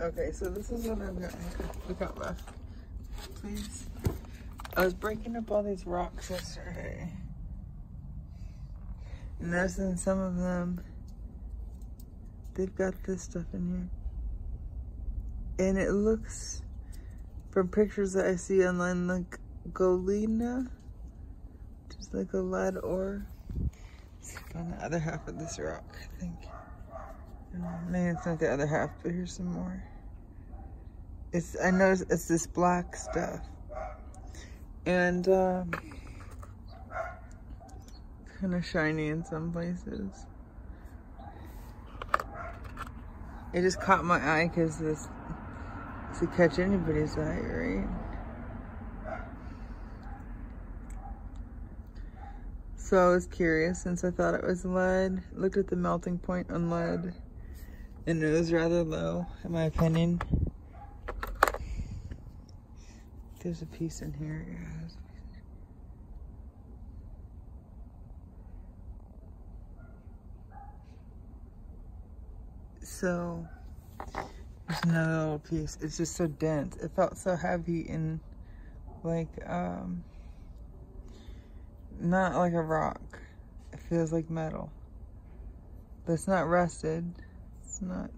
Okay, so this is what I've got. Look out left. Please. I was breaking up all these rocks yesterday. And noticing some of them, they've got this stuff in here. And it looks, from pictures that I see online, like galena. Just like a lead ore. Find the other half of this rock, I think. Maybe it's not the other half, but here's some more. It's I noticed it's this black stuff. And um, kind of shiny in some places. It just caught my eye because this to catch anybody's eye, right? So I was curious since I thought it was lead. Looked at the melting point on lead and it was rather low in my opinion. There's a piece in here. Yeah, so there's another little piece. It's just so dense. It felt so heavy and like um not like a rock. It feels like metal. But it's not rusted. It's not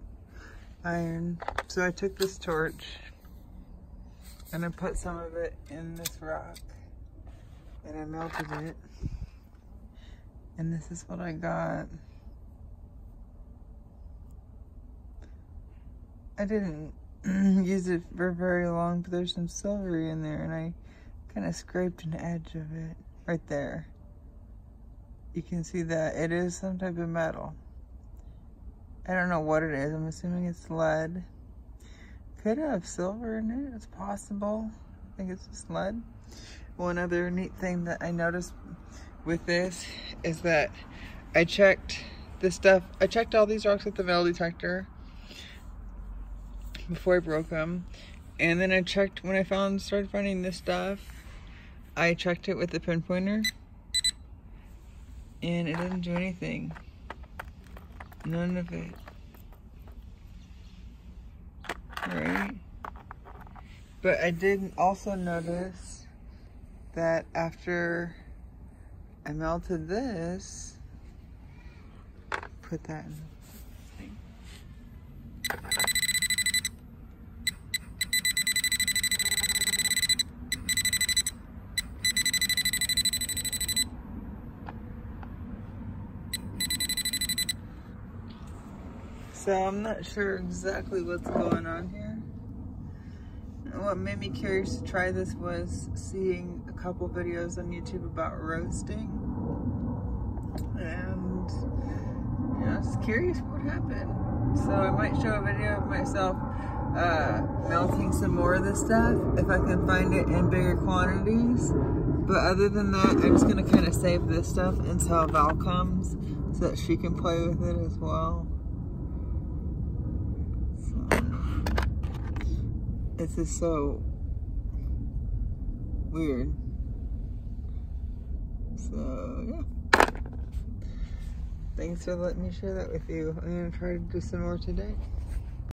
iron. So I took this torch and I put some of it in this rock and I melted it. And this is what I got. I didn't use it for very long, but there's some silvery in there and I kind of scraped an edge of it right there. You can see that it is some type of metal. I don't know what it is. I'm assuming it's lead. Could have silver in it. It's possible. I think it's just lead. One other neat thing that I noticed with this is that I checked this stuff. I checked all these rocks with the metal detector before I broke them. And then I checked when I found started finding this stuff I checked it with the pinpointer and it didn't do anything. None of it. Right? But I did also notice that after I melted this, put that in So I'm not sure exactly what's going on here. what made me curious to try this was seeing a couple videos on YouTube about roasting. And know, I was curious what happened. So I might show a video of myself uh, melting some more of this stuff if I can find it in bigger quantities. But other than that, I'm just gonna kind of save this stuff until Val comes so that she can play with it as well. It's is so weird. So, yeah. Thanks for letting me share that with you. I'm going to try to do some more today.